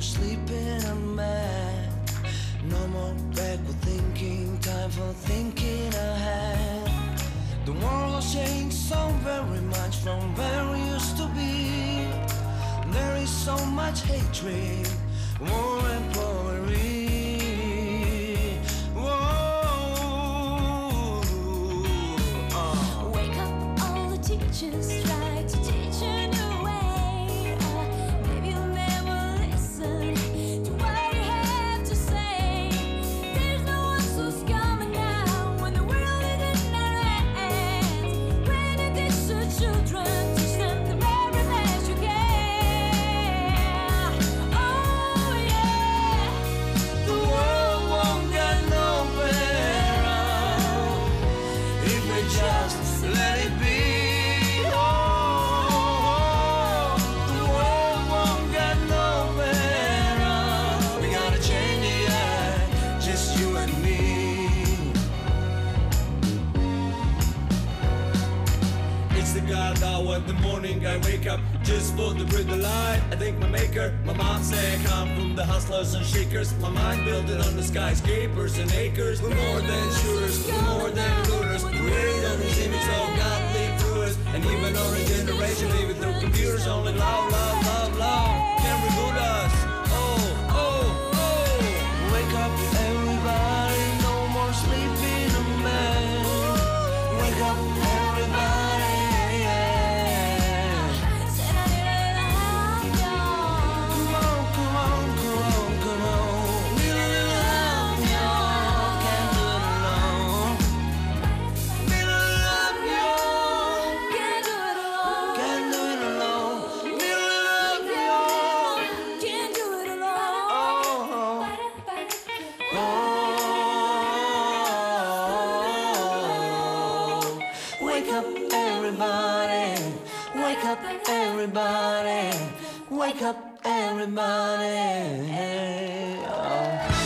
more sleeping on man. No more backward thinking, time for thinking ahead. The world has changed so very much from where we used to be. There is so much hatred, war It's the god hour in the morning I wake up just for the the light I thank my maker, my mom say I come from the hustlers and shakers. My mind building on the skyscrapers and acres. We're more than shooters, we're more than looters. Created on this image of God live through us. And even our generation it through computers Only love, Oh, wake up, everybody. Wake up, everybody. Wake up, everybody. Oh.